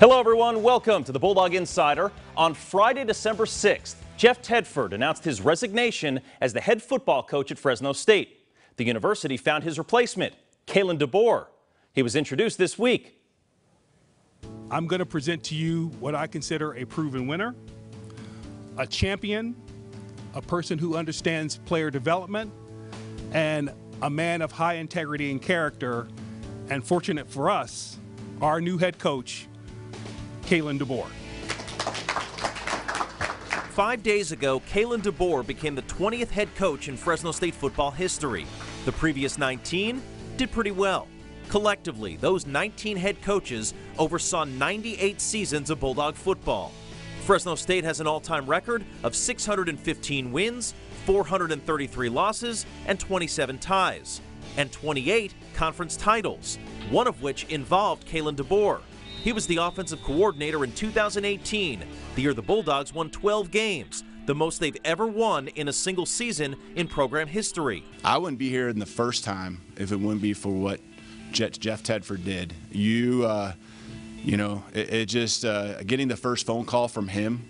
Hello, everyone. Welcome to the Bulldog Insider. On Friday, December 6th, Jeff Tedford announced his resignation as the head football coach at Fresno State. The university found his replacement, Kalen DeBoer. He was introduced this week. I'm going to present to you what I consider a proven winner, a champion, a person who understands player development, and a man of high integrity and character. And fortunate for us, our new head coach, Kalen DeBoer. Five days ago, Kalen DeBoer became the 20th head coach in Fresno State football history. The previous 19 did pretty well. Collectively, those 19 head coaches oversaw 98 seasons of Bulldog football. Fresno State has an all time record of 615 wins, 433 losses, and 27 ties, and 28 conference titles, one of which involved Kalen DeBoer. He was the offensive coordinator in 2018, the year the Bulldogs won 12 games, the most they've ever won in a single season in program history. I wouldn't be here in the first time if it wouldn't be for what Jeff Tedford did. You, uh, you know, it, it just uh, getting the first phone call from him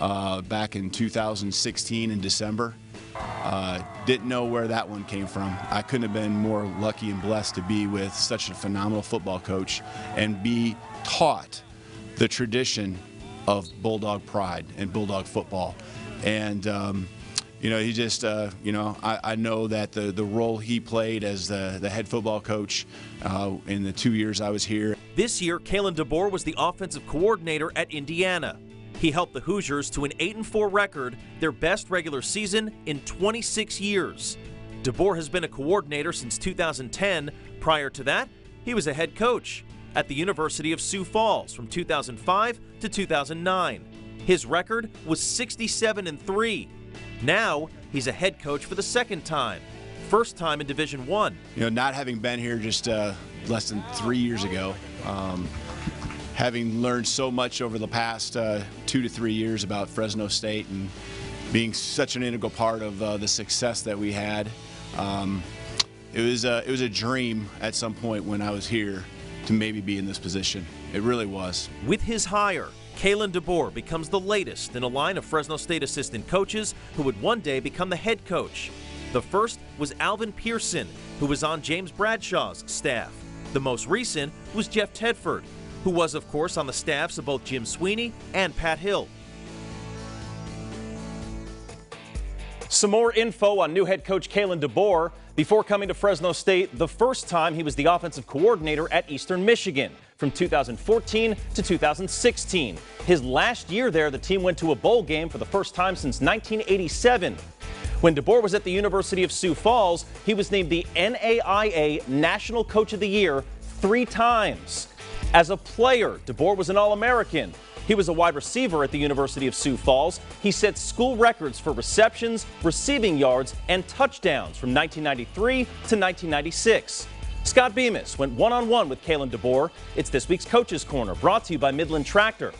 uh, back in 2016 in December. Uh, didn't know where that one came from. I couldn't have been more lucky and blessed to be with such a phenomenal football coach and be taught the tradition of Bulldog pride and Bulldog football. And, um, you know, he just, uh, you know, I, I, know that the, the role he played as the, the head football coach uh, in the two years I was here. This year, Kalen DeBoer was the offensive coordinator at Indiana. He helped the Hoosiers to an 8 4 record, their best regular season in 26 years. DeBoer has been a coordinator since 2010. Prior to that, he was a head coach at the University of Sioux Falls from 2005 to 2009. His record was 67 and 3. Now, he's a head coach for the second time. First time in Division 1. You know, not having been here just uh, less than 3 years ago, um, having learned so much over the past uh, two to three years about Fresno State and being such an integral part of uh, the success that we had. Um, it was a, it was a dream at some point when I was here to maybe be in this position. It really was. With his hire, Kalen DeBoer becomes the latest in a line of Fresno State assistant coaches who would one day become the head coach. The first was Alvin Pearson, who was on James Bradshaw's staff. The most recent was Jeff Tedford, who was, of course, on the staffs of both Jim Sweeney and Pat Hill. Some more info on new head coach Kalen DeBoer. Before coming to Fresno State, the first time he was the offensive coordinator at Eastern Michigan from 2014 to 2016. His last year there, the team went to a bowl game for the first time since 1987. When DeBoer was at the University of Sioux Falls, he was named the NAIA National Coach of the Year three times. As a player, DeBoer was an All American. He was a wide receiver at the University of Sioux Falls. He set school records for receptions, receiving yards, and touchdowns from 1993 to 1996. Scott Bemis went one on one with Kalen DeBoer. It's this week's Coaches Corner, brought to you by Midland Tractor.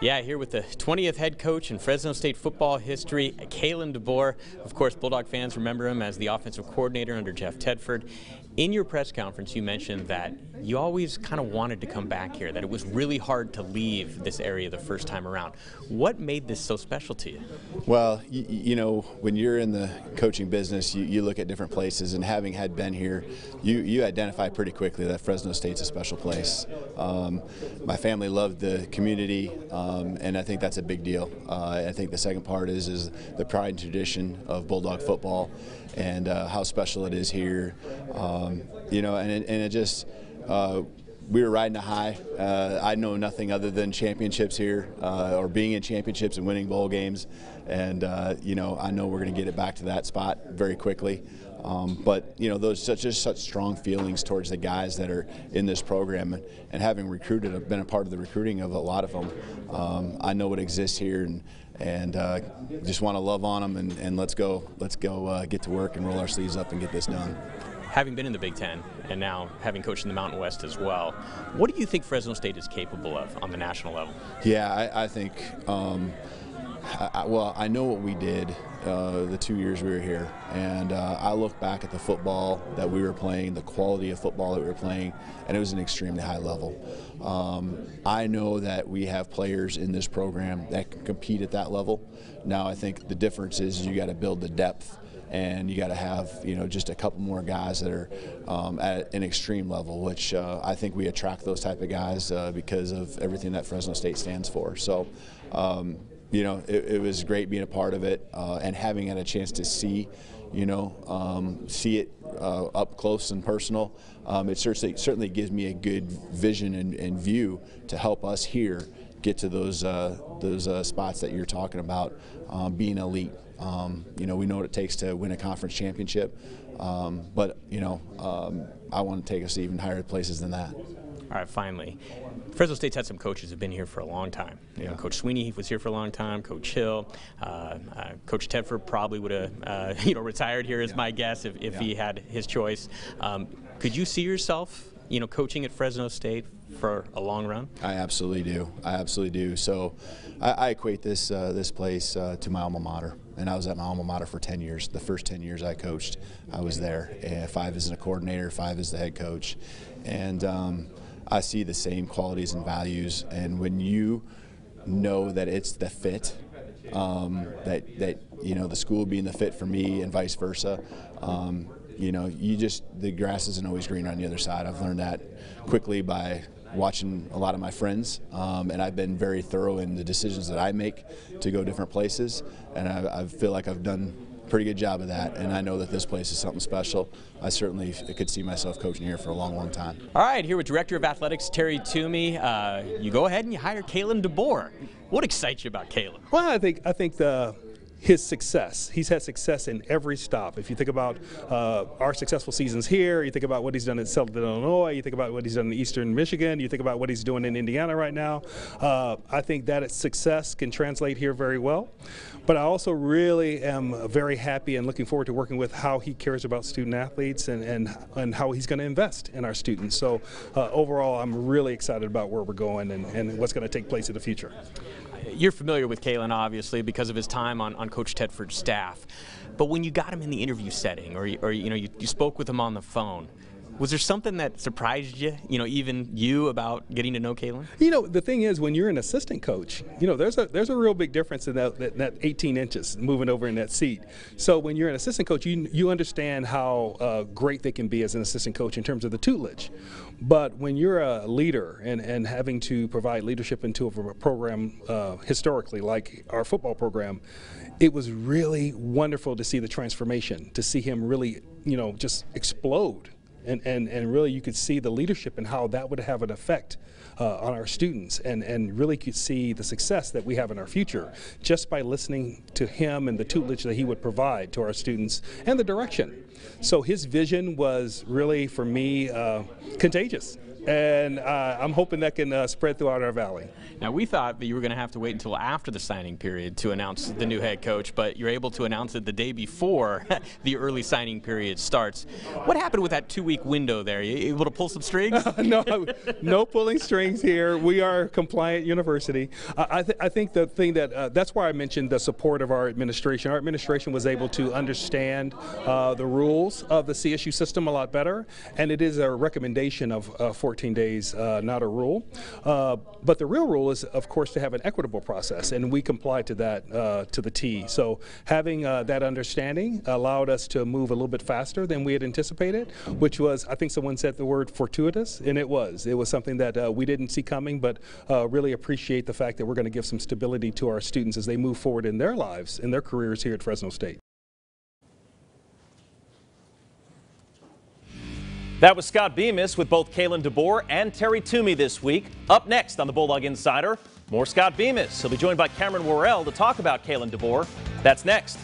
Yeah, here with the 20th head coach in Fresno State football history, Kalen DeBoer. Of course, Bulldog fans remember him as the offensive coordinator under Jeff Tedford. In your press conference, you mentioned that you always kind of wanted to come back here, that it was really hard to leave this area the first time around. What made this so special to you? Well, you, you know, when you're in the coaching business, you, you, look at different places, and having had been here, you, you identify pretty quickly that Fresno State's a special place. Um, my family loved the community, um, and I think that's a big deal. Uh, I think the second part is, is the pride and tradition of Bulldog football and uh, how special it is here. Um, you know, and it, and it just uh, we were riding a high. Uh, I know nothing other than championships here, uh, or being in championships and winning bowl games. And uh, you know, I know we're going to get it back to that spot very quickly. Um, but you know, those such just such strong feelings towards the guys that are in this program, and, and having recruited, I've been a part of the recruiting of a lot of them. Um, I know what exists here, and and uh, just want to love on them and, and let's go let's go uh, get to work and roll our sleeves up and get this done having been in the Big Ten and now having coached in the Mountain West as well, what do you think Fresno State is capable of on the national level? Yeah, I, I think um, I, well, I know what we did uh, the two years we were here, and uh, I look back at the football that we were playing, the quality of football that we were playing, and it was an extremely high level. Um, I know that we have players in this program that can compete at that level. Now, I think the difference is you got to build the depth and you got to have you know just a couple more guys that are um, at an extreme level, which uh, I think we attract those type of guys uh, because of everything that Fresno State stands for. So. Um, you know, it, it, was great being a part of it uh, and having had a chance to see, you know, um, see it uh, up close and personal. Um, it certainly certainly gives me a good vision and, and view to help us here get to those uh, those uh, spots that you're talking about, um, being elite. Um, you know, we know what it takes to win a conference championship, um, but you know, um, I want to take us to even higher places than that. All right, finally. Fresno State's had some coaches who've been here for a long time. You know, Coach Sweeney was here for a long time. Coach Hill, uh, uh, Coach Tedford probably would have, uh, you know, retired here is yeah. my guess if, if yeah. he had his choice. Um, could you see yourself, you know, coaching at Fresno State for a long run? I absolutely do. I absolutely do. So, I, I equate this uh, this place uh, to my alma mater, and I was at my alma mater for 10 years. The first 10 years I coached, I was there. And five as a coordinator, five as the head coach, and. Um, I see the same qualities and values. And when you know that it's the fit, um, that that you know the school being the fit for me and vice versa. Um, you know, you just the grass isn't always green on the other side. I've learned that quickly by watching a lot of my friends, um, and I've been very thorough in the decisions that I make to go different places, and I, I feel like I've done a pretty good job of that, and I know that this place is something special. I certainly could see myself coaching here for a long, long time. All right, here with Director of Athletics Terry Tumey. Uh, you go ahead and you hire Kalen DeBoer. What excites you about Kalen? Well, I think I think the his success. He's had success in every stop. If you think about uh, our successful seasons here, you think about what he's done in Southern Illinois, you think about what he's done in Eastern Michigan, you think about what he's doing in Indiana right now. Uh, I think that success can translate here very well. But I also really am very happy and looking forward to working with how he cares about student athletes and, and, and how he's going to invest in our students. So uh, overall, I'm really excited about where we're going and, and what's going to take place in the future you're familiar with Kalen, obviously, because of his time on, on Coach Tedford's staff. But when you got him in the interview setting, or, or you know, you, you spoke with him on the phone, was there something that surprised you, you know, even you about getting to know Kalen? You know, the thing is, when you're an assistant coach, you know, there's a there's a real big difference in that, that, that 18 inches moving over in that seat. So when you're an assistant coach, you you understand how uh, great they can be as an assistant coach in terms of the tutelage. But when you're a leader and, and having to provide leadership into a program uh, historically, like our football program, it was really wonderful to see the transformation, to see him really, you know, just explode and, and, and really you could see the leadership and how that would have an effect uh, on our students and, and really could see the success that we have in our future just by listening to him and the tutelage that he would provide to our students and the direction. So his vision was really, for me, uh, contagious and uh, I'm hoping that can uh, spread throughout our valley. Now, we thought that you were going to have to wait until after the signing period to announce the new head coach, but you're able to announce it the day before the early signing period starts. What happened with that two-week window there? You able to pull some strings? no, no pulling strings here. We are a compliant university. I, th I think the thing that uh, that's why I mentioned the support of our administration. Our administration was able to understand uh, the rules of the CSU system a lot better, and it is a recommendation of uh, 14 days, uh, not a rule. Uh, but the real rule is, of course, to have an equitable process, and we comply to that uh, to the T. So having uh, that understanding allowed us to move a little bit faster than we had anticipated, which was, I think someone said the word fortuitous, and it was. It was something that we didn't see coming, but really appreciate the fact that we're going to give some stability to our students as they move forward in their lives, in their careers here at Fresno State. That was Scott Bemis with both Kalen DeBoer and Terry Tumey this week. Up next on the Bulldog Insider, more Scott Bemis. He'll be joined by Cameron Worrell to talk about Kalen DeBoer. That's next.